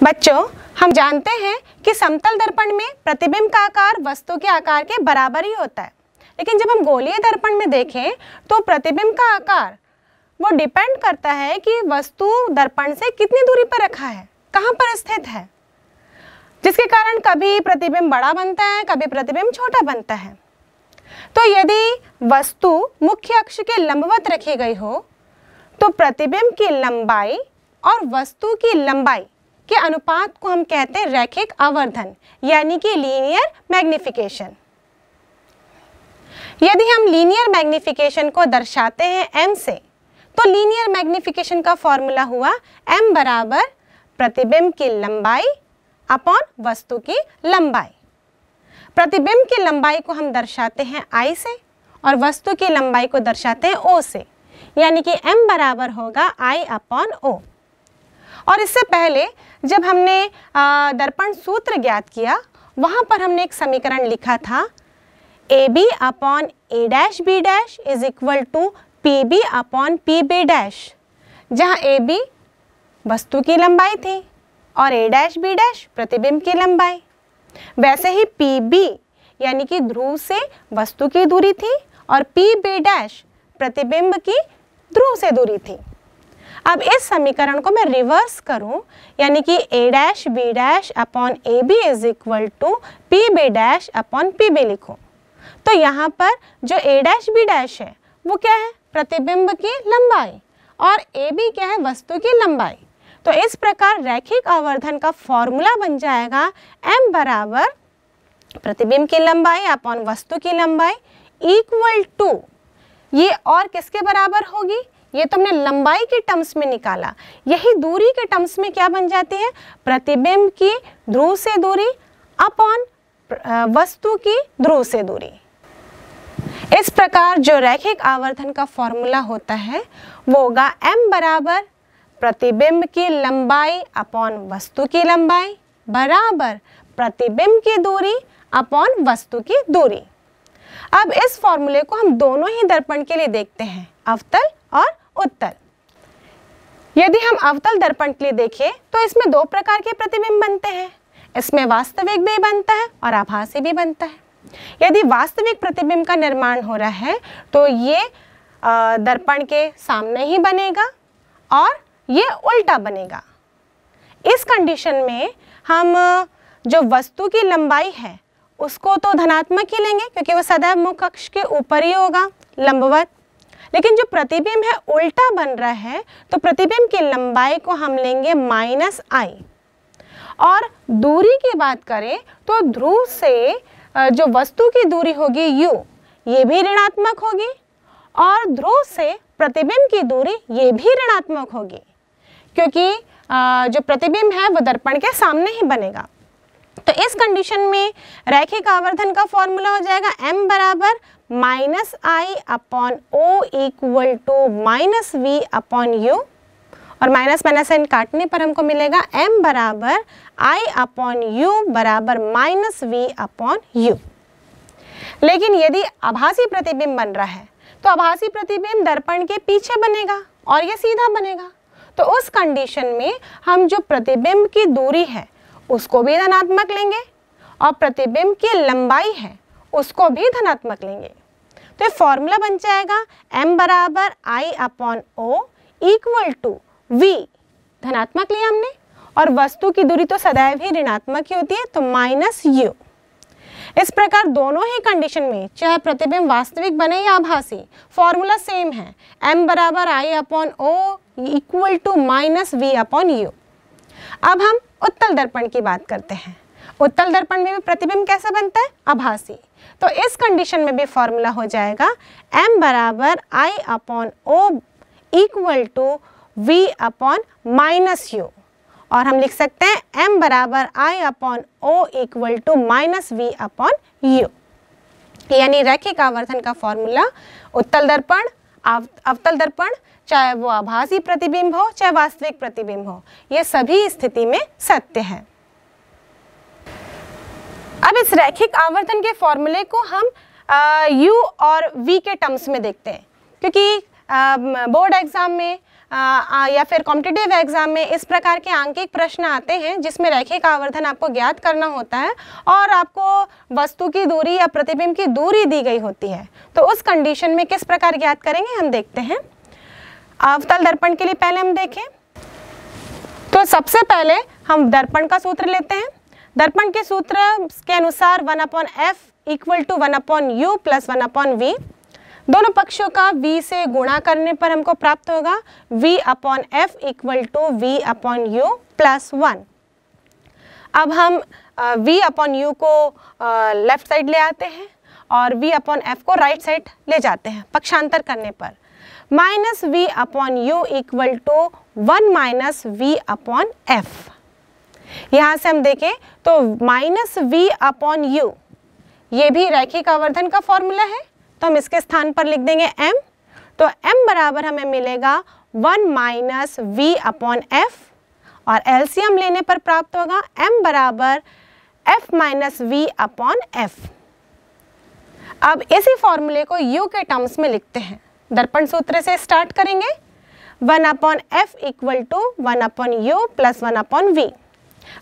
बच्चों, हम जानते हैं कि समतल दर्पण में प्रतिबिंब का आकार वस्तु के आकार के बराबर ही होता है। लेकिन जब हम गोलीय दर्पण में देखें तो प्रतिबिंब का आकार, वो डिपेंड करता है कि वस्तु दर्पण से कितनी दूरी पर रखा है, कहाँ पर स्थित है। जिसके कारण कभी प्रतिबिंब बड़ा बनता है, कभी प्रतिबिंब छोटा बनता है। तो यदि वस्तु मुख्य अक्ष के लंबवत रखी गई हो तो प्रतिबिंब की लंबाई और वस्तु की लंबाई के अनुपात को हम कहते हैं रैखिक आवर्धन, यानी कि लीनियर मैग्निफिकेशन यदि हम लीनियर मैग्निफिकेशन को दर्शाते हैं m से तो लीनियर मैग्निफिकेशन का फॉर्मूला हुआ m बराबर प्रतिबिंब की लंबाई अपॉन वस्तु की लंबाई. प्रतिबिंब की लंबाई को हम दर्शाते हैं I से और वस्तु की लंबाई को दर्शाते हैं O से, यानी कि m बराबर होगा I अपॉन O. और इससे पहले जब हमने दर्पण सूत्र ज्ञात किया, वहाँ पर हमने एक समीकरण लिखा था। A B upon A dash B dash is equal to P B upon P B dash जहाँ ए बी वस्तु की लंबाई थी और ए डैश बी डैश प्रतिबिंब की लंबाई। वैसे ही पी बी यानी कि ध्रुव से वस्तु की दूरी थी और पी बी डैश प्रतिबिंब की ध्रुव से दूरी थी। अब इस समीकरण को मैं रिवर्स करूँ, यानी कि A dash B dash upon A B is equal to P B dash upon P B लिखूँ। तो यहाँ पर जो ए डैश बी डैश है, वो क्या है? प्रतिबिंब की लंबाई। और ए बी क्या है? वस्तु की लंबाई। तो इस प्रकार रैखिक आवर्धन का फॉर्मूला बन जाएगा m बराबर प्रतिबिंब की लंबाई अपॉन वस्तु की लंबाई इक्वल टू ये और किसके बराबर होगी? ये तो हमने लंबाई के टर्म्स में निकाला। यही दूरी के टर्म्स में क्या बन जाती है? प्रतिबिंब की ध्रुव से दूरी अपॉन वस्तु की ध्रुव से दूरी। इस प्रकार जो रैखिक आवर्धन का फॉर्मूला होता है, वो होगा m बराबर प्रतिबिंब की लंबाई अपॉन वस्तु की लंबाई बराबर प्रतिबिंब की दूरी अपॉन वस्तु की दूरी। अब इस फॉर्मूले को हम दोनों ही दर्पण के लिए देखते हैं, अवतल और उत्तल यदि हम अवतल दर्पण के लिए देखें तो इसमें दो प्रकार के प्रतिबिंब बनते हैं। इसमें वास्तविक भी बनता है और आभासी भी बनता है। यदि वास्तविक प्रतिबिंब का निर्माण हो रहा है तो ये दर्पण के सामने ही बनेगा और ये उल्टा बनेगा। इस कंडीशन में हम, जो वस्तु की लंबाई है, उसको तो धनात्मक ही लेंगे, क्योंकि वो सदैव मुख अक्ष के ऊपर ही होगा, लंबवत। लेकिन जो प्रतिबिंब है, उल्टा बन रहा है तो प्रतिबिंब की लंबाई को हम लेंगे माइनस आई। और दूरी की बात करें तो ध्रुव से जो वस्तु की दूरी होगी यू, ये भी ऋणात्मक होगी। और ध्रुव से प्रतिबिंब की दूरी, ये भी ऋणात्मक होगी। क्योंकि जो प्रतिबिंब है, वो दर्पण के सामने ही बनेगा। तो इस कंडीशन में रैखिक आवर्धन का फॉर्मूला हो जाएगा, m बराबर minus I upon O equal to minus V upon U और माइनस माइनस एन काटने पर हमको मिलेगा एम बराबर आई अपॉन यू बराबर माइनस वी अपॉन यू लेकिन यदि आभासी प्रतिबिंब बन रहा है तो आभासी प्रतिबिंब दर्पण के पीछे बनेगा और ये सीधा बनेगा। तो उस कंडीशन में हम जो प्रतिबिंब की दूरी है, उसको भी धनात्मक लेंगे और प्रतिबिंब की लंबाई है, उसको भी धनात्मक लेंगे। तो फॉर्मूला बन जाएगा m बराबर I upon O equal to v धनात्मक लिया हमने। और वस्तु की दूरी तो सदैव ही ऋणात्मक ही होती है तो माइनस यू इस प्रकार दोनों ही कंडीशन में, चाहे प्रतिबिंब वास्तविक बने या आभासी फॉर्मूला सेम है। m बराबर I upon O equal to minus V upon U अब हम उत्तल दर्पण की बात करते हैं। उत्तल दर्पण में भी प्रतिबिंब कैसा बनता है? आभासी। तो इस कंडीशन में भी फॉर्मूला हो जाएगा m बराबर I upon O equal to V upon minus U और हम लिख सकते हैं m बराबर I upon O equal to minus V upon U यानी रैखिक आवर्धन का फॉर्मूला उत्तल दर्पण अवतल दर्पण, चाहे वो आभासी प्रतिबिंब हो, चाहे वास्तविक प्रतिबिंब हो, ये सभी स्थिति में सत्य है। अब इस रैखिक आवर्तन के फॉर्मूले को हम यू और वी के टर्म्स में देखते हैं। क्योंकि बोर्ड एग्ज़ाम में आ, या फिर कॉम्पिटिटिव एग्ज़ाम में इस प्रकार के आंकिक प्रश्न आते हैं जिसमें रैखिक आवर्धन आपको ज्ञात करना होता है और आपको वस्तु की दूरी या प्रतिबिंब की दूरी दी गई होती है। तो उस कंडीशन में किस प्रकार ज्ञात करेंगे हम देखते हैं। अवतल दर्पण के लिए पहले हम देखें। तो सबसे पहले हम दर्पण का सूत्र लेते हैं। दर्पण के सूत्र के अनुसार one upon F equal to one upon U plus one upon V. दोनों पक्षों का v से गुणा करने पर हमको प्राप्त होगा v upon F equal to V upon U plus one. अब हम v अपॉन यू को लेफ़्ट साइड ले आते हैं और v अपॉन एफ़ को राइट साइड ले जाते हैं पक्षांतर करने पर। Minus V upon U equal to one minus V upon F. यहाँ से हम देखें तो माइनस वी अपॉन यू, ये भी रैखिक आवर्धन का फॉर्मूला है तो हम इसके स्थान पर लिख देंगे m तो m बराबर हमें मिलेगा one minus V upon F, और एलसीएम लेने पर प्राप्त होगा m बराबर f minus V upon F. अब इसी फॉर्मूले को u के टर्म्स में लिखते हैं। दर्पण सूत्र से स्टार्ट करेंगे। One upon F equal to one upon U plus one upon V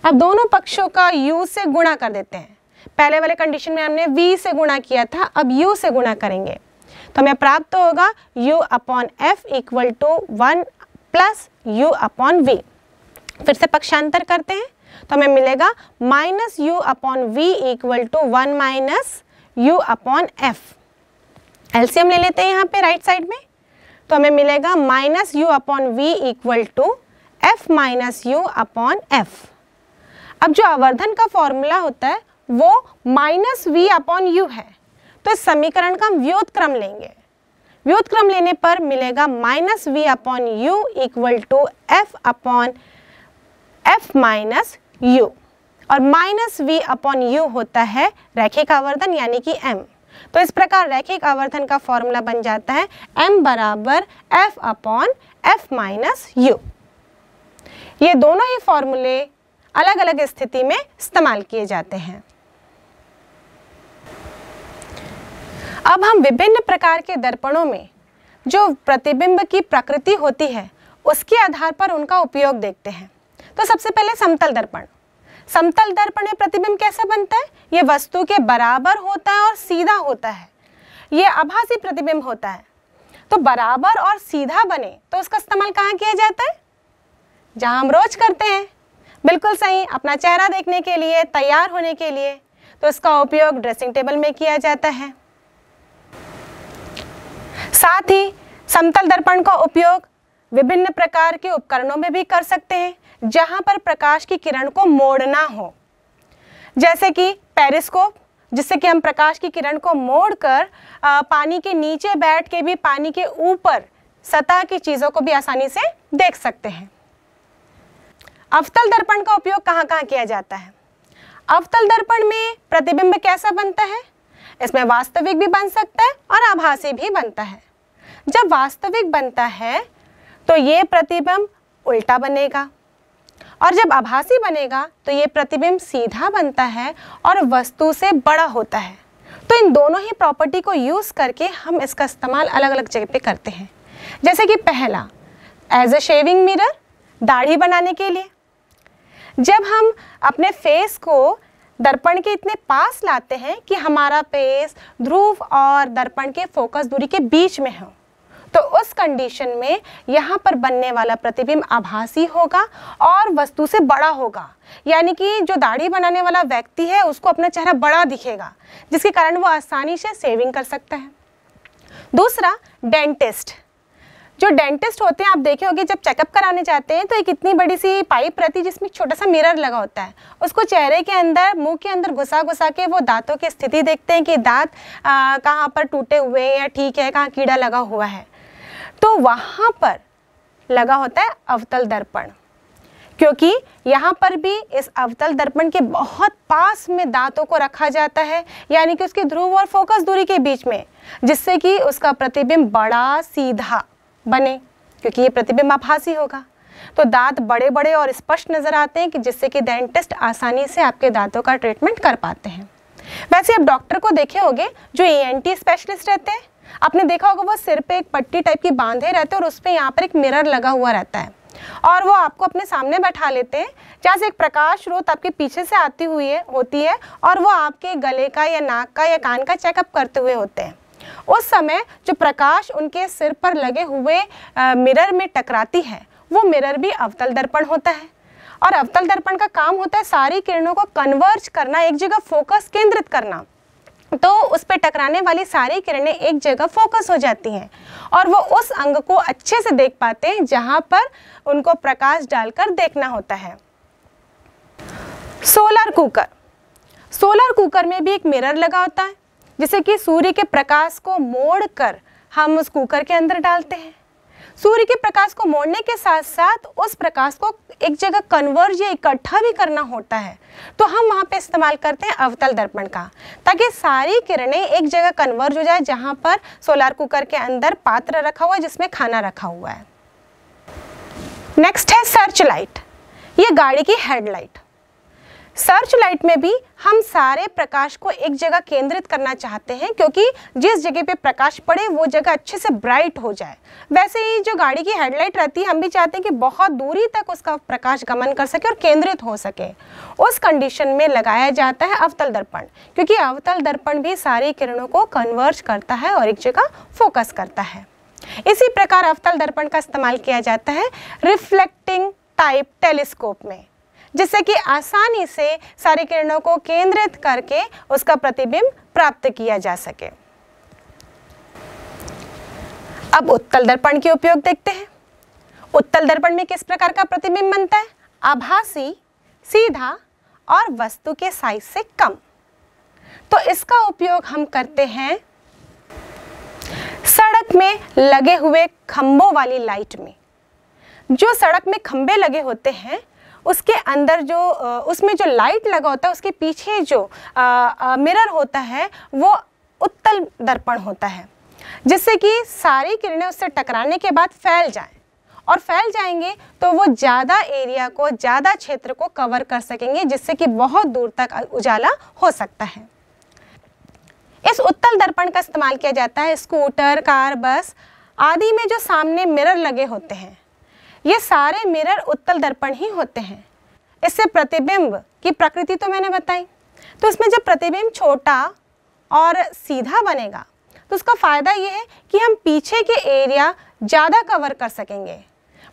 अब दोनों पक्षों का u से गुणा कर देते हैं। पहले वाले कंडीशन में हमने v से गुणा किया था, अब u से गुणा करेंगे। तो हमें प्राप्त होगा u upon F equal to one plus U upon V फिर से पक्षांतर करते हैं। तो हमें मिलेगा minus U upon V equal to one minus U upon F LCM ले लेते हैं यहाँ पे राइट साइड में। तो हमें मिलेगा minus U upon V equal to F minus U upon F अब जो आवर्धन का फॉर्मूला होता है, वो माइनस वी अपॉन यू है। तो इस समीकरण का हम व्योत क्रम लेंगे। व्योत क्रम लेने पर मिलेगा minus V upon U equal to F upon F minus U और माइनस वी अपॉन यू होता है रैखिक आवर्धन, यानी कि एम तो इस प्रकार रैखिक आवर्धन का फॉर्मूला बन जाता है m बराबर F upon F minus U ये दोनों ही फॉर्मूले अलग अलग स्थिति में इस्तेमाल किए जाते हैं। अब हम विभिन्न प्रकार के दर्पणों में जो प्रतिबिंब की प्रकृति होती है, उसके आधार पर उनका उपयोग देखते हैं। तो सबसे पहले समतल दर्पण। समतल दर्पण में प्रतिबिंब कैसा बनता है? ये वस्तु के बराबर होता है और सीधा होता है। ये आभासी प्रतिबिंब होता है। तो बराबर और सीधा बने तो उसका इस्तेमाल कहाँ किया जाता है? जहाँ हम रोज करते हैं। बिल्कुल सही, अपना चेहरा देखने के लिए, तैयार होने के लिए तो इसका उपयोग ड्रेसिंग टेबल में किया जाता है। साथ ही, समतल दर्पण का उपयोग विभिन्न प्रकार के उपकरणों में भी कर सकते हैं, जहाँ पर प्रकाश की किरण को मोड़ना हो। जैसे कि पेरिस्कोप जिससे कि हम प्रकाश की किरण को मोड़कर पानी के नीचे बैठ के भी, पानी के ऊपर सतह की चीज़ों को भी आसानी से देख सकते हैं। अवतल दर्पण का उपयोग कहाँ कहाँ किया जाता है? अवतल दर्पण में प्रतिबिंब कैसा बनता है? इसमें वास्तविक भी बन सकता है और आभासी भी बनता है। जब वास्तविक बनता है तो ये प्रतिबिंब उल्टा बनेगा। और जब आभासी बनेगा तो ये प्रतिबिंब सीधा बनता है और वस्तु से बड़ा होता है। तो इन दोनों ही प्रॉपर्टी को यूज़ करके हम इसका इस्तेमाल अलग अलग जगह पे करते हैं। जैसे कि पहला एज अ शेविंग मिरर दाढ़ी बनाने के लिए। जब हम अपने फेस को दर्पण के इतने पास लाते हैं कि हमारा फेस ध्रुव और दर्पण के फोकस दूरी के बीच में हो तो उस कंडीशन में यहाँ पर बनने वाला प्रतिबिंब आभासी होगा और वस्तु से बड़ा होगा। यानी कि जो दाढ़ी बनाने वाला व्यक्ति है, उसको अपना चेहरा बड़ा दिखेगा, जिसके कारण वो आसानी से सेविंग कर सकता है। दूसरा डेंटिस्ट जो डेंटिस्ट होते हैं, आप देखे होंगे, जब चेकअप कराने जाते हैं तो एक इतनी बड़ी सी पाइप रहती है, जिसमें छोटा सा मिरर लगा होता है। उसको चेहरे के अंदर, मुँह के अंदर घुसा घुसा के वो दांतों की स्थिति देखते हैं कि दांत कहाँ पर टूटे हुए हैं या ठीक है, कहाँ कीड़ा लगा हुआ है। तो वहाँ पर लगा होता है अवतल दर्पण, क्योंकि यहाँ पर भी इस अवतल दर्पण के बहुत पास में दांतों को रखा जाता है, यानी कि उसकी ध्रुव और फोकस दूरी के बीच में, जिससे कि उसका प्रतिबिंब बड़ा, सीधा बने, क्योंकि ये प्रतिबिंब आभासी होगा। तो दांत बड़े बड़े और स्पष्ट नज़र आते हैं कि जिससे कि डेंटिस्ट आसानी से आपके दांतों का ट्रीटमेंट कर पाते हैं। वैसे आप डॉक्टर को देखे होंगे जो ई स्पेशलिस्ट रहते हैं। आपने देखा होगा वो सिर पे एक पट्टी टाइप की बांधे रहते हैं और उस पर यहाँ पर एक मिरर लगा हुआ रहता है। और वो आपको अपने सामने बैठा लेते हैं, जहाँ से एक प्रकाश स्रोत आपके पीछे से आती हुई है, होती है और वो आपके गले का या नाक का या कान का चेकअप करते हुए होते हैं। उस समय जो प्रकाश उनके सिर पर लगे हुए मिरर में टकराती है, वो मिरर भी अवतल दर्पण होता है। और अवतल दर्पण का काम होता है सारी किरणों को कन्वर्ज करना, एक जगह फोकस केंद्रित करना। तो उस पर टकराने वाली सारी किरणें एक जगह फोकस हो जाती हैं और वो उस अंग को अच्छे से देख पाते हैं जहाँ पर उनको प्रकाश डालकर देखना होता है। Solar cooker. सोलर कुकर में भी एक मिरर लगा होता है। जिसे कि सूर्य के प्रकाश को मोड़ कर हम उस कुकर के अंदर डालते हैं। सूर्य के प्रकाश को मोड़ने के साथ साथ उस प्रकाश को एक जगह कन्वर्ज या इकट्ठा भी करना होता है तो हम वहाँ पे इस्तेमाल करते हैं अवतल दर्पण का, ताकि सारी किरणें एक जगह कन्वर्ज हो जाए जहाँ पर सोलार कुकर के अंदर पात्र रखा हुआ है, जिसमें खाना रखा हुआ है। नेक्स्ट है सर्च लाइट ये गाड़ी की हेडलाइट सर्च लाइट में भी हम सारे प्रकाश को एक जगह केंद्रित करना चाहते हैं, क्योंकि जिस जगह पे प्रकाश पड़े, वो जगह अच्छे से ब्राइट हो जाए। वैसे ही जो गाड़ी की हेडलाइट रहती है, हम भी चाहते हैं कि बहुत दूरी तक उसका प्रकाश गमन कर सके और केंद्रित हो सके। उस कंडीशन में लगाया जाता है अवतल दर्पण, क्योंकि अवतल दर्पण भी सारी किरणों को कन्वर्ज करता है और एक जगह फोकस करता है। इसी प्रकार अवतल दर्पण का इस्तेमाल किया जाता है रिफ्लेक्टिंग टाइप टेलीस्कोप में। जिससे कि आसानी से सारी किरणों को केंद्रित करके उसका प्रतिबिंब प्राप्त किया जा सके। अब उत्तल दर्पण के उपयोग देखते हैं। उत्तल दर्पण में किस प्रकार का प्रतिबिंब बनता है? आभासी, सीधा और वस्तु के साइज़ से कम। तो इसका उपयोग हम करते हैं सड़क में लगे हुए खंभों वाली लाइट में। जो सड़क में खंभे लगे होते हैं उसके अंदर जो उसमें जो लाइट लगा होता है उसके पीछे जो आ, आ, मिरर होता है वो उत्तल दर्पण होता है जिससे कि सारी किरणें उससे टकराने के बाद फैल जाएँ। और फैल जाएँगे तो वो ज़्यादा एरिया को ज़्यादा क्षेत्र को कवर कर सकेंगे जिससे कि बहुत दूर तक उजाला हो सकता है। इस उत्तल दर्पण का इस्तेमाल किया जाता है स्कूटर कार बस आदि में जो सामने मिरर लगे होते हैं। ये सारे मिरर उत्तल दर्पण ही होते हैं। इससे प्रतिबिंब की प्रकृति तो मैंने बताई। तो इसमें जब प्रतिबिंब छोटा और सीधा बनेगा तो उसका फ़ायदा ये है कि हम पीछे के एरिया ज़्यादा कवर कर सकेंगे।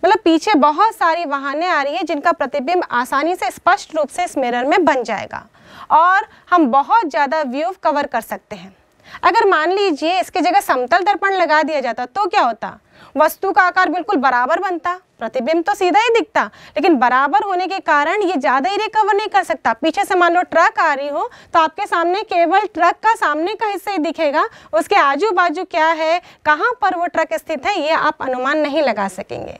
मतलब पीछे बहुत सारी वाहनें आ रही हैं जिनका प्रतिबिंब आसानी से स्पष्ट रूप से इस मिरर में बन जाएगा और हम बहुत ज़्यादा व्यू कवर कर सकते हैं। अगर मान लीजिए इसके जगह समतल दर्पण लगा दिया जाता तो क्या होता? वस्तु का आकार बिल्कुल बराबर बनता, प्रतिबिंब तो सीधा ही दिखता, लेकिन बराबर होने के कारण ये ज़्यादा ही रिकवर नहीं कर सकता। पीछे से मान लो ट्रक आ रही हो तो आपके सामने केवल ट्रक का सामने का हिस्सा ही दिखेगा। उसके आजू बाजू क्या है, कहाँ पर वो ट्रक स्थित है, ये आप अनुमान नहीं लगा सकेंगे।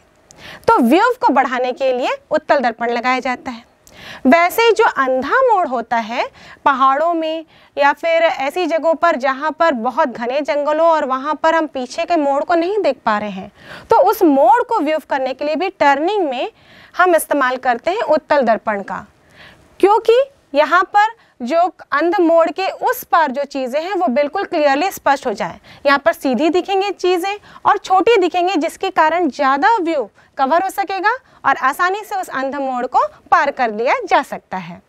तो व्यू को बढ़ाने के लिए उत्तल दर्पण लगाया जाता है। वैसे ही जो अंधा मोड़ होता है, पहाड़ों में या फिर ऐसी जगहों पर जहाँ पर बहुत घने जंगलों और वहाँ पर हम पीछे के मोड़ को नहीं देख पा रहे हैं तो उस मोड़ को व्यूव करने के लिए भी टर्निंग में हम इस्तेमाल करते हैं उत्तल दर्पण का। क्योंकि यहाँ पर जो अंध मोड़ के उस पार जो चीज़ें हैं, वो बिल्कुल क्लियरली स्पष्ट हो जाए। यहाँ पर सीधी दिखेंगे चीज़ें और छोटी दिखेंगे, जिसके कारण ज़्यादा व्यू कवर हो सकेगा और आसानी से उस अंध मोड़ को पार कर लिया जा सकता है।